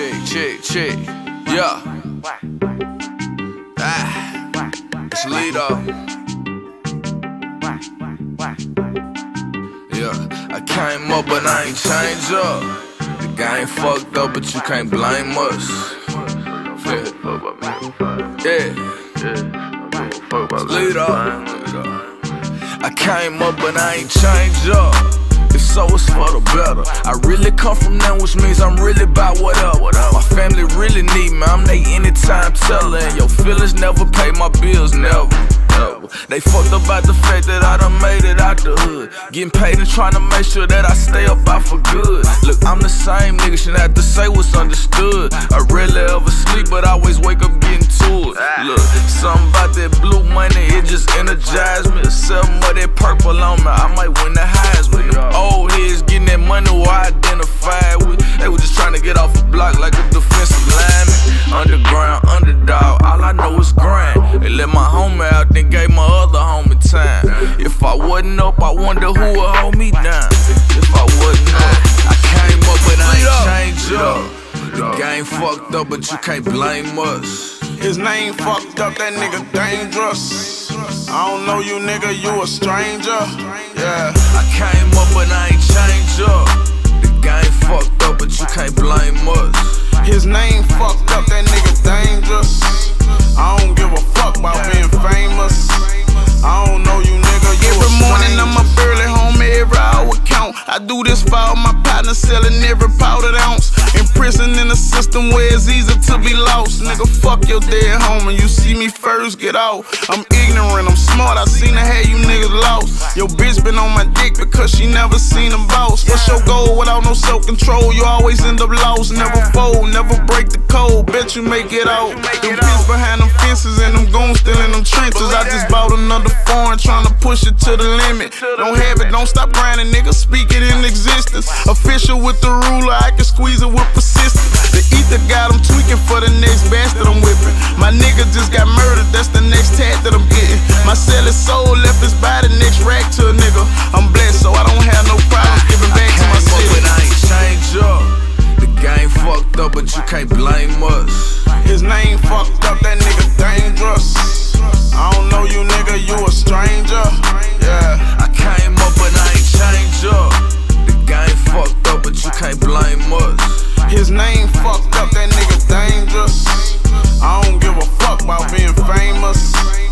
check, check, check. Yeah. Ah, it's Lito. Yeah, I came up, but I ain't changed up. The game fucked up, but you can't blame us. Yeah. Yeah. Lito. I came up, but I ain't changed up so it's for the better. I really come from them, which means I'm really about what. My family really need me, I'm they anytime telling. Your feelings never pay my bills, never. They fucked up about the fact that I done made it out the hood. Getting paid and trying to make sure that I stay up out for good. Look, I'm the same nigga, shouldn't have to say what's understood. I rarely ever sleep, but I always wake up getting to it. Look, something about that blue money, it just energized me. Some of that purple on me, I might win the Heisman. Old heads getting that money, I identify with. Let my homie out, then gave my other homie time. If I wasn't up, I wonder who would hold me down. If I wasn't up, I came up, but I ain't changed up. The game fucked up, but you can't blame us. His name fucked up, that nigga dangerous. I don't know you, nigga, you a stranger. Yeah. I came up, but I ain't changed up. The game fucked up, but you can't blame us. His name fucked up, that nigga dangerous. I do this for all my partners, selling every powdered ounce. In prison in a system where it's easy to be lost. Nigga, fuck your dead homie. You see me first, get out. I'm ignorant, I'm smart. I seen the have you niggas lost. Your bitch been on my dick because she never seen a boss. What's your control? You always end up lost. Never fold, never break the code. Bet you make it out. Them pigs behind them fences and them goons still in them trenches. I just bought another foreign, trying to push it to the limit. Don't have it, don't stop grinding, nigga. Speak it in existence. Official with the ruler, I can squeeze it with persistence. The fucked up, that nigga dangerous. I don't know you, nigga, you a stranger. Yeah. I came up, but I ain't changed up. The game fucked up, but you can't blame us. His name fucked up, that nigga dangerous. I don't give a fuck about being famous.